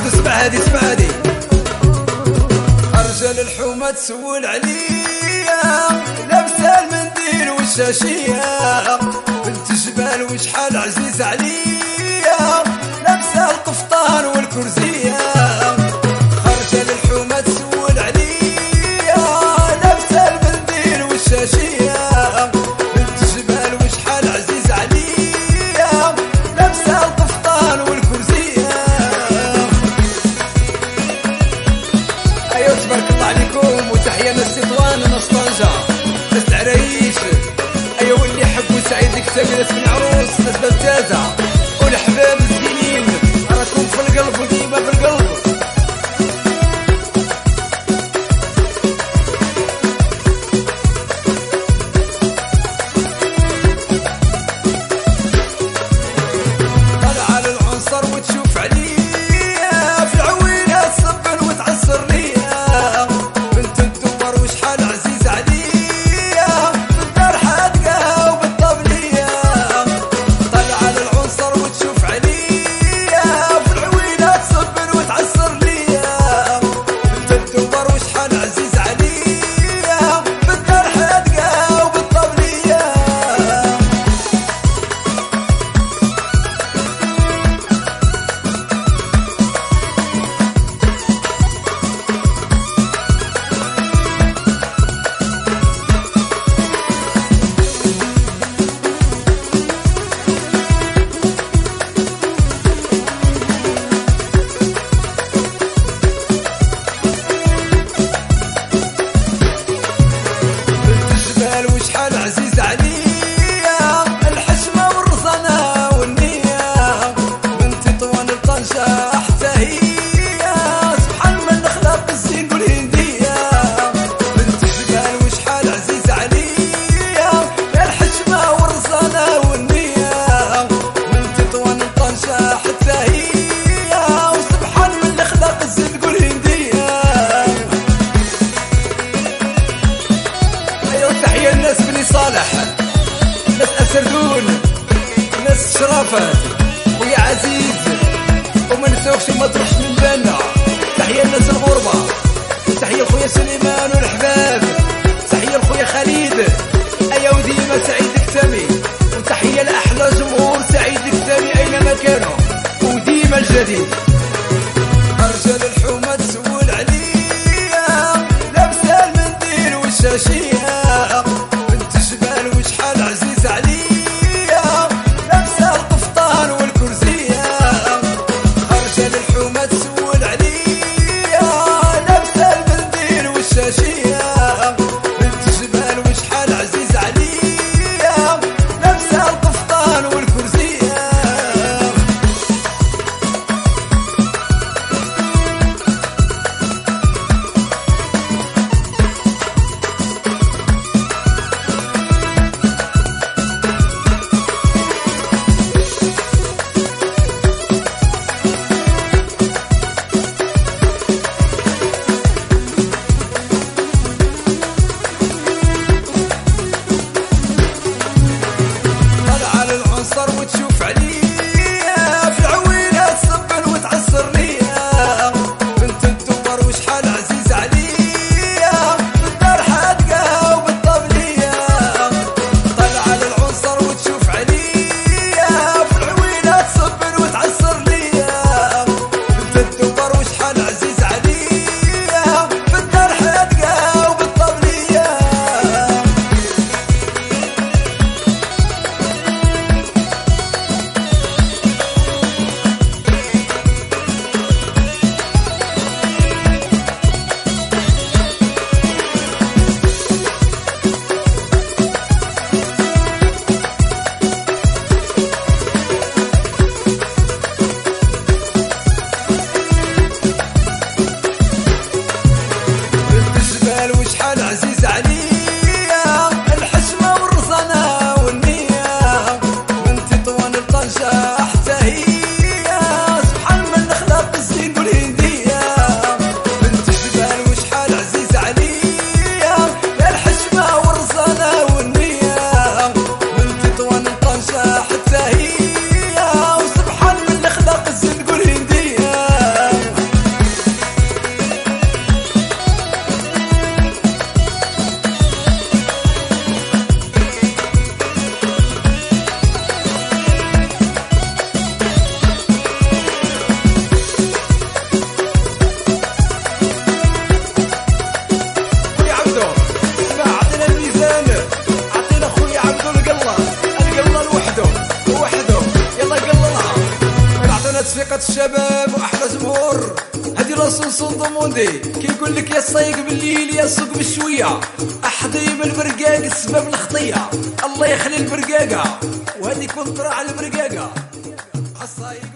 عرض اسمع هادي اسمع الحومة تسول عليا لابسة المنديل والشاشية. بنت جبال وشحال عزيز عليا لابسة القفطان والكرزية نجلس في العروس شرافات ويا عزيز وما نساوكش ما تروحش من بالنا تحية الناس الغربة. تحية لخويا سليمان والحباب تحية لخويا خليد أيا وديما سعيد كتامي وتحية لأحلى جمهور سعيد كتامي أينما كانوا. وديما الجديد. رجال الحومة تسول عليا. لابسة المنديل والشاشية. عبد القلة القلة لوحده لوحده. يلا قلها بعطينا تصفيقة الشباب وأحلى جمهور هادي راس صندوم كي كيقول لك يا صايق بالليل يا سوق بالشوية. أحضيب البرقاق السبب الخطية. الله يخلي البرقاقة وهدي كنت على البرقاقة. الصايق